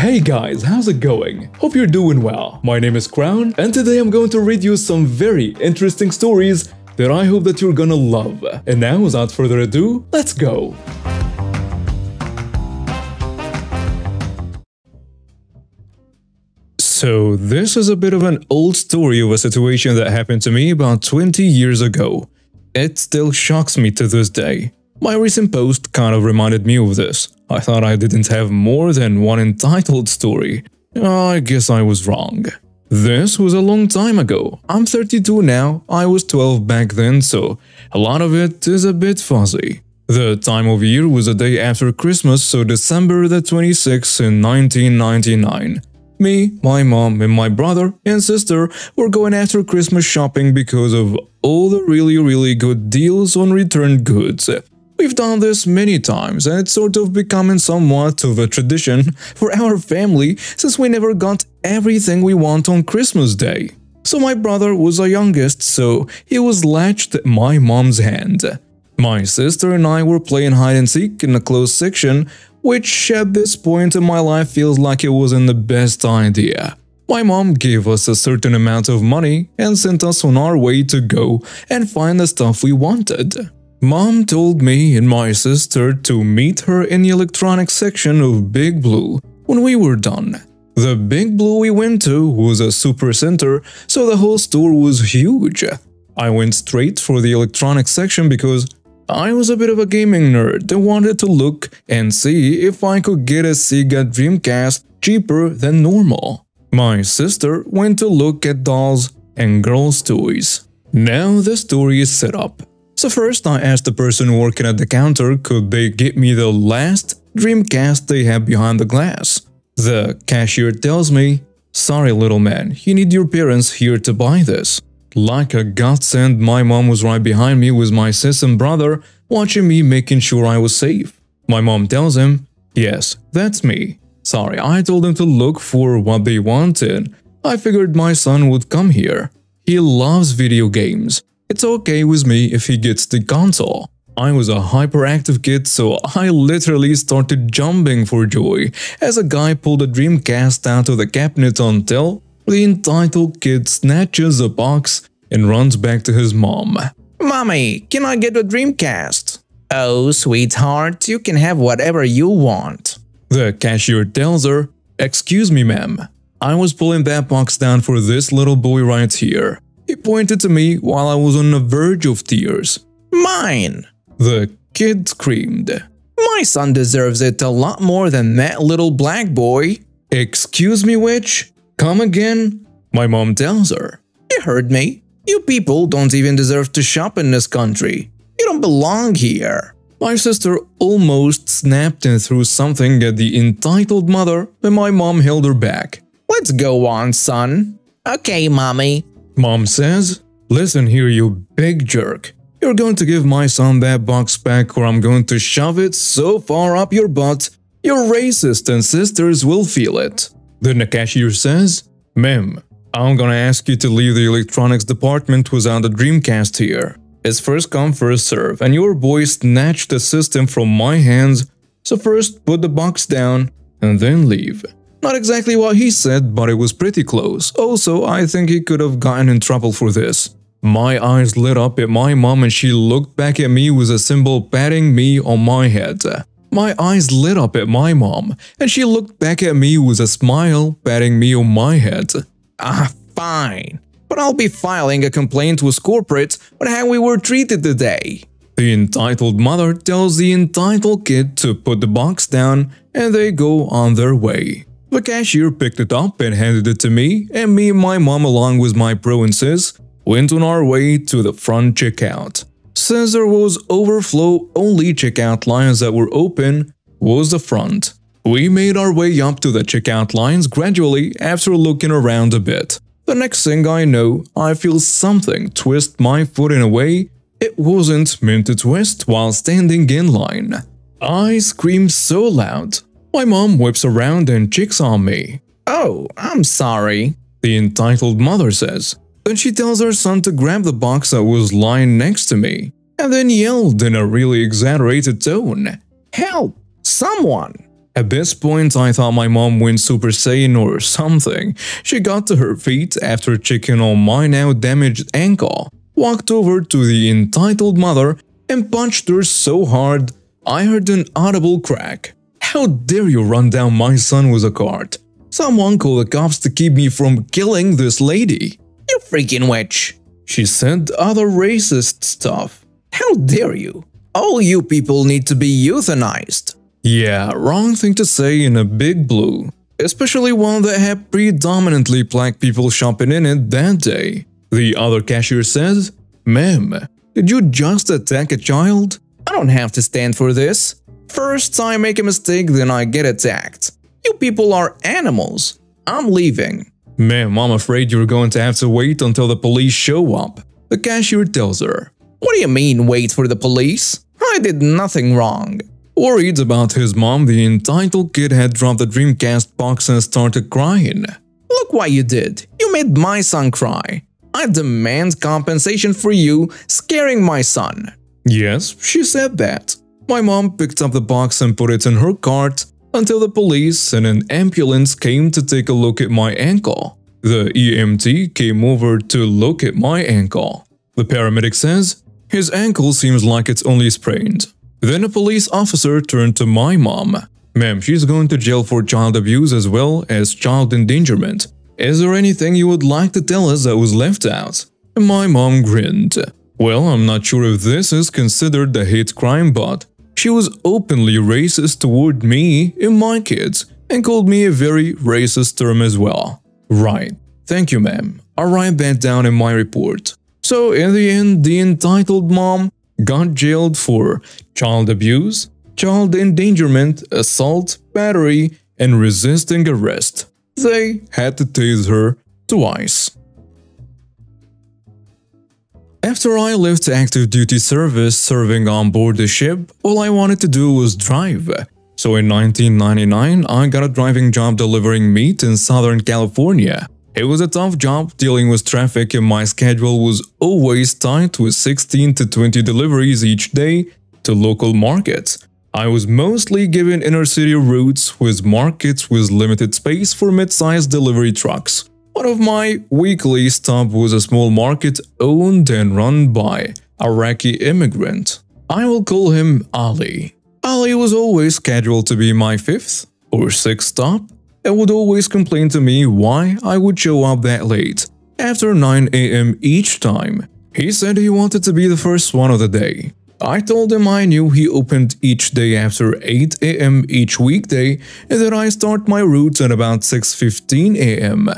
Hey guys, how's it going? Hope you're doing well. My name is Krown, and today I'm going to read you some very interesting stories that I hope that you're gonna love. And now, without further ado, let's go! So, this is a bit of an old story of a situation that happened to me about 20 years ago. It still shocks me to this day. My recent post kind of reminded me of this. I thought I didn't have more than one entitled story. I guess I was wrong. This was a long time ago. I'm 32 now, I was 12 back then, so a lot of it is a bit fuzzy. The time of year was a day after Christmas, so December the 26th in 1999. Me, my mom, and my brother and sister were going after Christmas shopping because of all the really really good deals on returned goods. We've done this many times and it's sort of becoming somewhat of a tradition for our family since we never got everything we want on Christmas Day. So my brother was the youngest, so he was latched my mom's hand. My sister and I were playing hide and seek in a closed section, which at this point in my life feels like it wasn't the best idea. My mom gave us a certain amount of money and sent us on our way to go and find the stuff we wanted. Mom told me and my sister to meet her in the electronics section of Big Blue when we were done. The Big Blue we went to was a super center, so the whole store was huge. I went straight for the electronics section because I was a bit of a gaming nerd and wanted to look and see if I could get a Sega Dreamcast cheaper than normal. My sister went to look at dolls and girls' toys. Now the story is set up. So first I asked the person working at the counter could they get me the last Dreamcast they have behind the glass. The cashier tells me, sorry little man, you need your parents here to buy this. Like a godsend, my mom was right behind me with my sis and brother, watching me making sure I was safe. My mom tells him, yes, that's me. Sorry, I told him to look for what they wanted. I figured my son would come here. He loves video games. It's okay with me if he gets the console. I was a hyperactive kid, so I literally started jumping for joy as a guy pulled a Dreamcast out of the cabinet until the entitled kid snatches a box and runs back to his mom. Mommy, can I get a Dreamcast? Oh, sweetheart, you can have whatever you want. The cashier tells her, Excuse me, ma'am. I was pulling that box down for this little boy right here. He pointed to me while I was on the verge of tears. Mine! The kid screamed. My son deserves it a lot more than that little black boy. Excuse me, witch? Come again? My mom tells her. You heard me. You people don't even deserve to shop in this country. You don't belong here. My sister almost snapped and threw something at the entitled mother, but my mom held her back. Let's go on, son. Okay, mommy. Mom says, Listen here, you big jerk. You're going to give my son that box back or I'm going to shove it so far up your butt, your racist and sisters will feel it. Then the cashier says, Ma'am, I'm gonna ask you to leave the electronics department without a Dreamcast here. It's first come first serve and your boy snatched the system from my hands, so first put the box down and then leave. Not exactly what he said, but it was pretty close. Also, I think he could have gotten in trouble for this. My eyes lit up at my mom and she looked back at me with a symbol patting me on my head. My eyes lit up at my mom and she looked back at me with a smile patting me on my head. Ah, fine. But I'll be filing a complaint with corporate on how we were treated today. The entitled mother tells the entitled kid to put the box down and they go on their way. The cashier picked it up and handed it to me, and me and my mom along with my sis went on our way to the front checkout. Since there was overflow only checkout lines that were open, was the front. We made our way up to the checkout lines gradually after looking around a bit. The next thing I know, I feel something twist my foot in a way it wasn't meant to twist while standing in line. I screamed so loud my mom whips around and checks on me. Oh, I'm sorry, the entitled mother says. Then she tells her son to grab the box that was lying next to me, and then yelled in a really exaggerated tone, Help! Someone! At this point, I thought my mom went Super Saiyan or something. She got to her feet after checking on my now damaged ankle, walked over to the entitled mother, and punched her so hard I heard an audible crack. How dare you run down my son with a cart? Someone call the cops to keep me from killing this lady. You freaking witch. She said other racist stuff. How dare you? All you people need to be euthanized. Yeah, wrong thing to say in a big blue. Especially one that had predominantly black people shopping in it that day. The other cashier says, Ma'am, did you just attack a child? I don't have to stand for this. First I make a mistake, then I get attacked. You people are animals. I'm leaving. Ma'am, I'm afraid you're going to have to wait until the police show up. The cashier tells her. What do you mean, wait for the police? I did nothing wrong. Worried about his mom, the entitled kid had dropped the Dreamcast box and started crying. Look what you did. You made my son cry. I demand compensation for you scaring my son. Yes, she said that. My mom picked up the box and put it in her cart until the police and an ambulance came to take a look at my ankle. The EMT came over to look at my ankle. The paramedic says, his ankle seems like it's only sprained. Then a police officer turned to my mom. Ma'am, she's going to jail for child abuse as well as child endangerment. Is there anything you would like to tell us that was left out? My mom grinned. Well, I'm not sure if this is considered a hate crime, but she was openly racist toward me and my kids and called me a very racist term as well. Right. Thank you, ma'am. I'll write that down in my report. So in the end, the entitled mom got jailed for child abuse, child endangerment, assault, battery, and resisting arrest. They had to tase her twice. After I left active duty service serving on board the ship, all I wanted to do was drive. So in 1999, I got a driving job delivering meat in Southern California. It was a tough job dealing with traffic and my schedule was always tight with 16 to 20 deliveries each day to local markets. I was mostly given inner city routes with markets with limited space for mid-sized delivery trucks. One of my weekly stop was a small market owned and run by Iraqi immigrant. I will call him Ali. Ali was always scheduled to be my fifth or sixth stop and would always complain to me why I would show up that late, after 9 am each time. He said he wanted to be the first one of the day. I told him I knew he opened each day after 8 am each weekday and that I start my routes at about 6.15 am.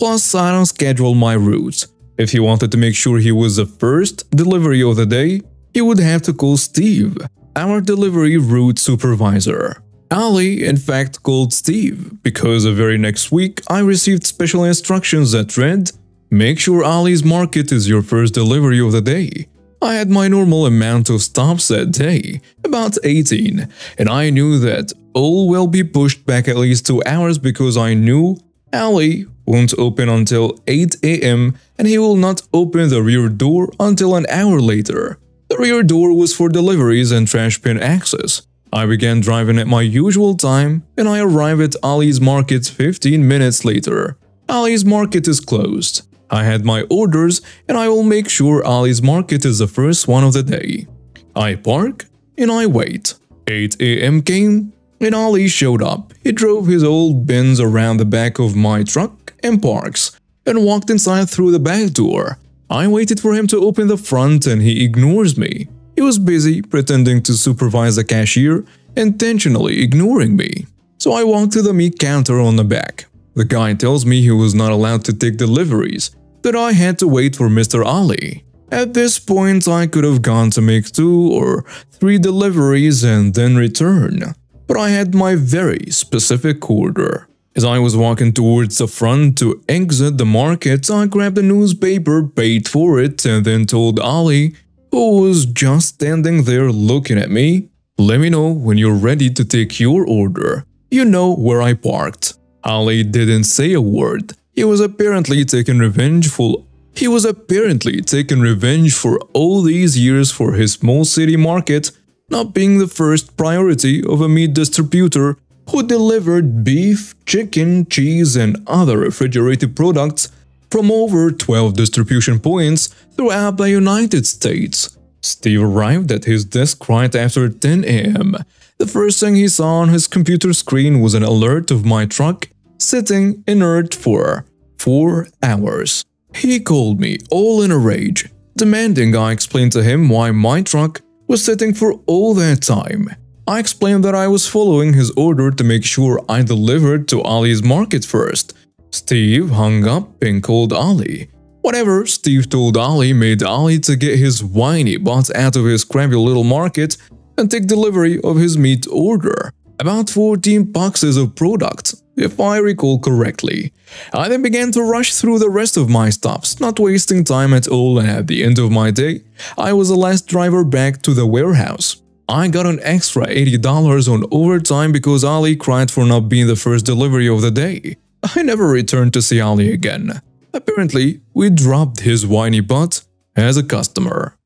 Plus, I don't schedule my routes. If he wanted to make sure he was the first delivery of the day, he would have to call Steve, our delivery route supervisor. Ali, in fact, called Steve, because the very next week I received special instructions that read, Make sure Ali's market is your first delivery of the day. I had my normal amount of stops that day, about 18, and I knew that all will be pushed back at least 2 hours because I knew Ali won't open until 8 am and he will not open the rear door until an hour later. The rear door was for deliveries and trash bin access. I began driving at my usual time and I arrive at Ali's Market 15 minutes later. Ali's Market is closed. I had my orders and I will make sure Ali's Market is the first one of the day. I park and I wait. 8 am came and Ali showed up. He drove his old Benz around the back of my truck and parks and walked inside through the back door. I waited for him to open the front and he ignores me. He was busy pretending to supervise the cashier, intentionally ignoring me. So I walked to the meat counter on the back. The guy tells me he was not allowed to take deliveries, that I had to wait for Mr. Ali. At this point, I could have gone to make two or three deliveries and then return. But I had my very specific order. As I was walking towards the front to exit the market, I grabbed a newspaper, paid for it, and then told Ali, who was just standing there looking at me, Let me know when you're ready to take your order. You know where I parked. Ali didn't say a word. He was apparently taking revenge for he was apparently taking revenge for all these years for his small city market not being the first priority of a meat distributor who delivered beef, chicken, cheese, and other refrigerated products from over 12 distribution points throughout the United States. Steve arrived at his desk right after 10 a.m. The first thing he saw on his computer screen was an alert of my truck sitting inert for four hours. He called me all in a rage, demanding I explain to him why my truck was sitting for all that time. I explained that I was following his order to make sure I delivered to Ali's market first. Steve hung up and called Ali. Whatever Steve told Ali made Ali to get his whiny butt out of his crappy little market and take delivery of his meat order. About 14 boxes of products, if I recall correctly. I then began to rush through the rest of my stops, not wasting time at all and at the end of my day, I was the last driver back to the warehouse. I got an extra $80 on overtime because Ali cried for not being the first delivery of the day. I never returned to see Ali again. Apparently, we dropped his whiny butt as a customer.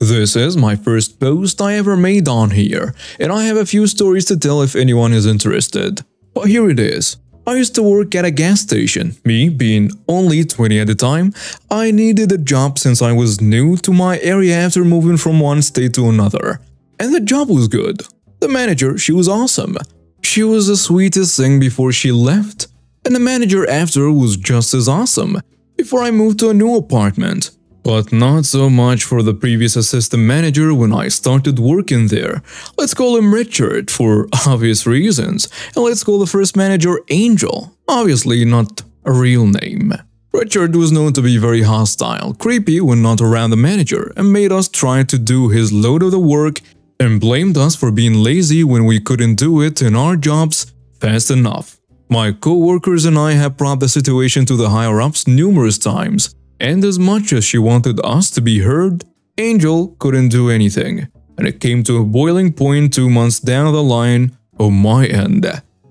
This is my first post I ever made on here, and I have a few stories to tell if anyone is interested. But here it is. I used to work at a gas station. Me being only 20 at the time, I needed a job since I was new to my area after moving from one state to another. And the job was good. The manager, she was awesome. She was the sweetest thing before she left. And the manager after was just as awesome before I moved to a new apartment. But not so much for the previous assistant manager when I started working there. Let's call him Richard for obvious reasons, and let's call the first manager Angel, obviously not a real name. Richard was known to be very hostile, creepy when not around the manager, and made us try to do his load of the work and blamed us for being lazy when we couldn't do it in our jobs fast enough. My co-workers and I have brought the situation to the higher-ups numerous times, and as much as she wanted us to be heard, Angel couldn't do anything, and it came to a boiling point two months down the line on my end.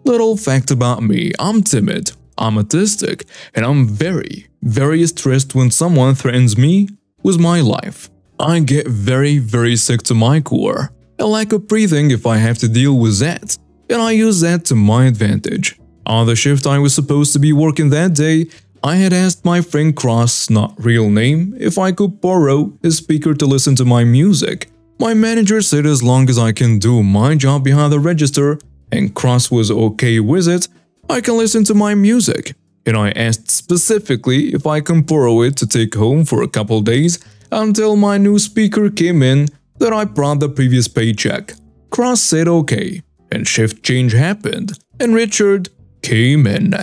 Little fact about me, I'm timid, I'm autistic, and I'm very, very stressed when someone threatens me with my life. I get very, very sick to my core. A lack of breathing if I have to deal with that, and I use that to my advantage. On the shift I was supposed to be working that day, I had asked my friend Cross, not real name, if I could borrow his speaker to listen to my music. My manager said as long as I can do my job behind the register and Cross was okay with it, I can listen to my music. And I asked specifically if I can borrow it to take home for a couple days until my new speaker came in that I brought the previous paycheck. Cross said okay, and shift change happened, and Richard came in.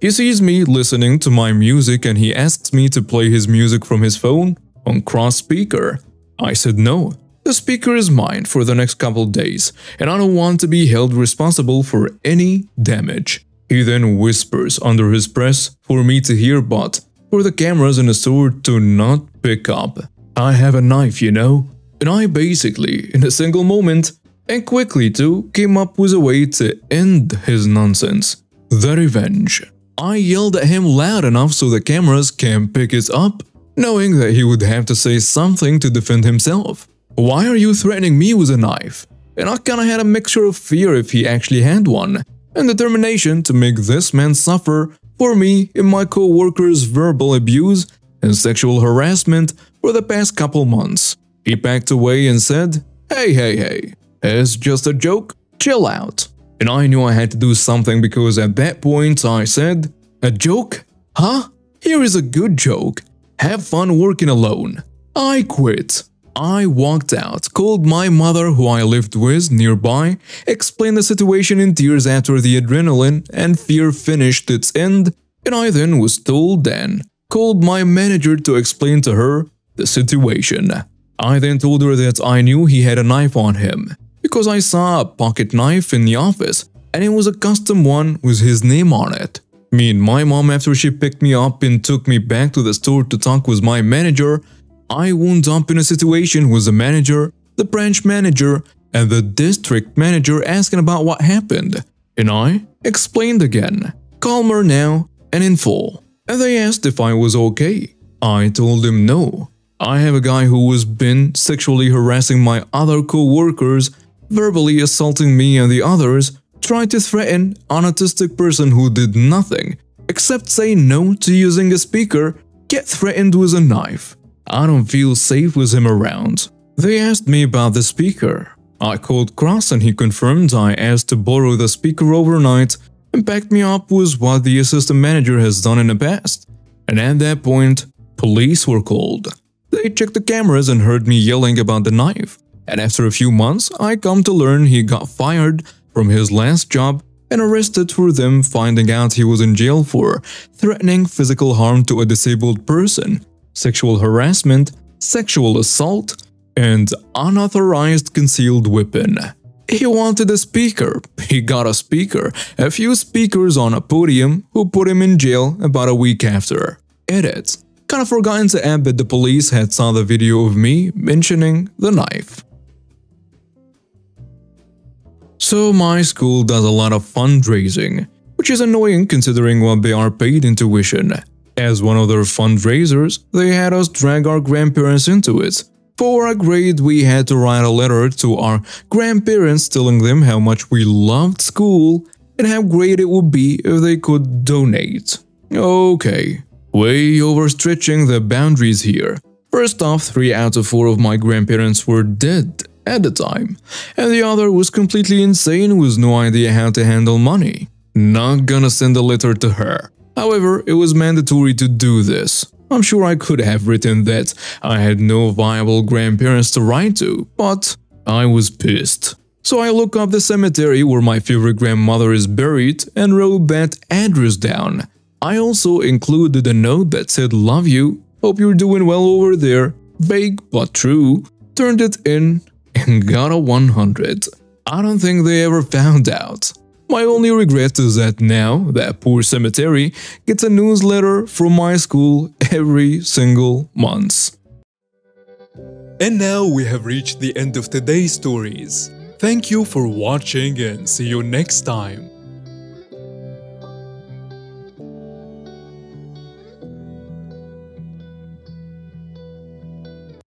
He sees me listening to my music and he asks me to play his music from his phone on cross speaker. I said no. The speaker is mine for the next couple days and I don't want to be held responsible for any damage. He then whispers under his breath for me to hear but for the cameras in the store to not pick up. I have a knife, you know? And I basically, in a single moment, and quickly too, came up with a way to end his nonsense. The revenge. I yelled at him loud enough so the cameras can pick it up, knowing that he would have to say something to defend himself. Why are you threatening me with a knife? And I kinda had a mixture of fear if he actually had one, and determination to make this man suffer for me and my co-workers' verbal abuse and sexual harassment for the past couple months. He backed away and said, Hey, hey, hey, it's just a joke, chill out. And I knew I had to do something because at that point I said, A joke? Huh? Here is a good joke. Have fun working alone. I quit. I walked out, called my mother who I lived with nearby, explained the situation in tears after the adrenaline and fear finished its end, and I then was told then, called my manager to explain to her the situation. I then told her that I knew he had a knife on him, because I saw a pocket knife in the office and it was a custom one with his name on it. Me and my mom after she picked me up and took me back to the store to talk with my manager, I wound up in a situation with the manager, the branch manager, and the district manager asking about what happened. And I explained again, calmer now and in full. And they asked if I was okay. I told them no. I have a guy who has been sexually harassing my other co-workers verbally assaulting me and the others, tried to threaten an autistic person who did nothing except say no to using a speaker, get threatened with a knife. I don't feel safe with him around. They asked me about the speaker. I called Cross and he confirmed I asked to borrow the speaker overnight and backed me up with what the assistant manager has done in the past. And at that point, police were called. They checked the cameras and heard me yelling about the knife. And after a few months, I come to learn he got fired from his last job and arrested for them finding out he was in jail for threatening physical harm to a disabled person, sexual harassment, sexual assault, and unauthorized concealed weapon. He wanted a speaker. He got a speaker, a few speakers on a podium who put him in jail about a week after. Edit. Kinda forgotten to add that the police had saw the video of me mentioning the knife. So my school does a lot of fundraising, which is annoying considering what they are paid in tuition. As one of their fundraisers, they had us drag our grandparents into it. For a grade, we had to write a letter to our grandparents telling them how much we loved school and how great it would be if they could donate. Okay, way overstretching the boundaries here. First off, 3 out of 4 of my grandparents were dead at the time, and the other was completely insane with no idea how to handle money. Not gonna send a letter to her. However, it was mandatory to do this. I'm sure I could have written that I had no viable grandparents to write to, but I was pissed. So I look up the cemetery where my favorite grandmother is buried and wrote that address down. I also included a note that said love you, hope you're doing well over there, vague but true, turned it in and got a 100. I don't think they ever found out. My only regret is that now that poor cemetery gets a newsletter from my school every single month. And now we have reached the end of today's stories. Thank you for watching and see you next time.